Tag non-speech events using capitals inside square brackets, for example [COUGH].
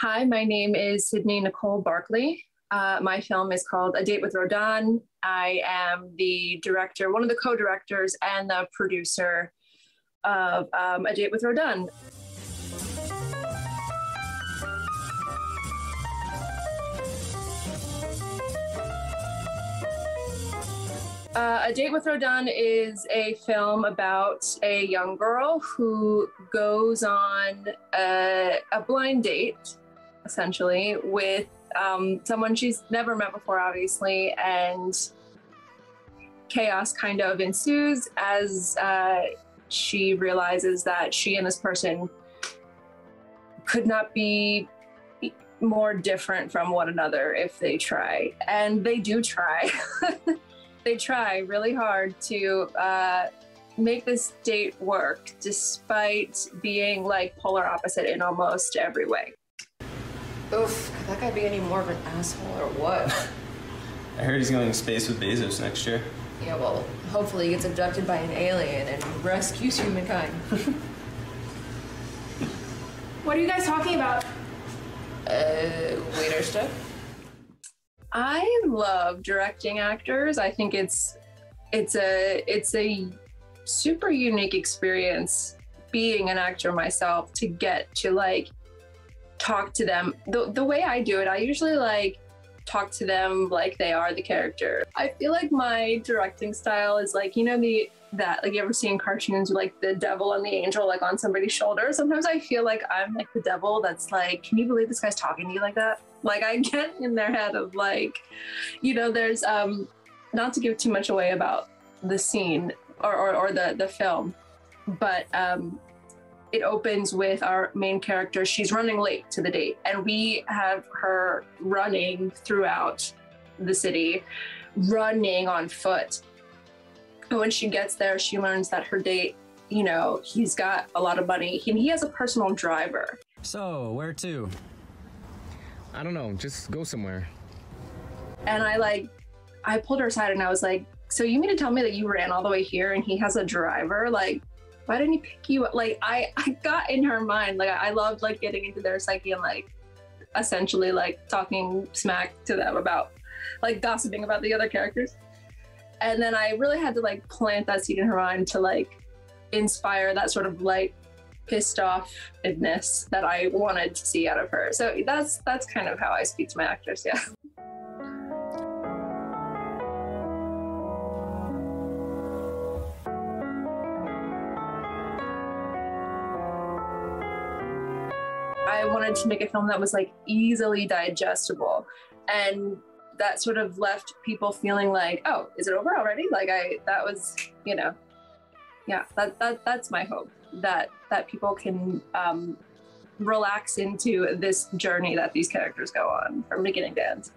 Hi, my name is Sydney Nicole Barkley. Uh, my film is called A Date with Rodin. I am the director, one of the co directors, and the producer of um, A Date with Rodin. Uh, a Date with Rodin is a film about a young girl who goes on a, a blind date, essentially, with um, someone she's never met before, obviously, and chaos kind of ensues as uh, she realizes that she and this person could not be more different from one another if they try. And they do try. [LAUGHS] they try really hard to uh, make this date work despite being like polar opposite in almost every way. Oof, could that guy be any more of an asshole or what? [LAUGHS] I heard he's going to space with Bezos next year. yeah, well, hopefully he gets abducted by an alien and rescues humankind. [LAUGHS] What are you guys talking about? uh, waiter stuff? I love directing actors. I think it's it's a it's a super unique experience being an actor myself to get to like talk to them the, the way I do it. I usually like talk to them like they are the character. I feel like my directing style is like you know the that like you ever see in cartoons like the devil and the angel like on somebody's shoulder. Sometimes I feel like I'm like the devil that's like, can you believe this guy's talking to you like that? Like I [LAUGHS] get in their head of like, you know, there's um not to give too much away about the scene or, or, or the the film, but um it opens with our main character. She's running late to the date, and we have her running throughout the city, running on foot. And when she gets there, she learns that her date, you know, he's got a lot of money and he has a personal driver. So, where to? I don't know. Just go somewhere. And I like, I pulled her aside and I was like, So you mean to tell me that you ran all the way here and he has a driver? Like, why didn't he pick you up? Like, I, I got in her mind. Like, I loved like getting into their psyche and like essentially like talking smack to them about like gossiping about the other characters. And then I really had to like plant that seed in her mind to like inspire that sort of like pissed offness that I wanted to see out of her. So that's that's kind of how I speak to my actors. Yeah. I wanted to make a film that was like easily digestible and that sort of left people feeling like, oh, is it over already? Like I that was, you know, yeah, that, that that's my hope that that people can um, relax into this journey that these characters go on from beginning to end.